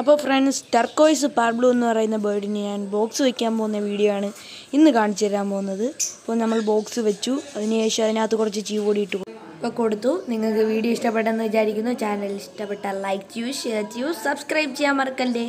അപ്പോൾ friends turquoise പാർബ്ലൂ എന്ന് പറയുന്ന ബേർഡിന് ഞാൻ ബോക്സ് വെക്കാൻ പോകുന്ന വീഡിയോ ആണ് ഇന്ന് കാണിച്ചു തരാൻ പോകുന്നത്. അപ്പോൾ നമ്മൾ ബോക്സ് വെച്ചു. അതിനുശേഷം അതിനകത്ത് കുറച്ച് ചീവോടി ഇട്ടു. ഇപ്പോൾ കൊടുത്തു. നിങ്ങൾക്ക് വീഡിയോ ഇഷ്ടപ്പെട്ടെന്ന് വിചാരിക്കുന്നു. ചാനൽ ഇഷ്ടപ്പെട്ടാൽ ലൈക്ക് ചെയ്യൂ ഷെയർ ചെയ്യൂ സബ്സ്ക്രൈബ് ചെയ്യാൻ മറക്കല്ലേ?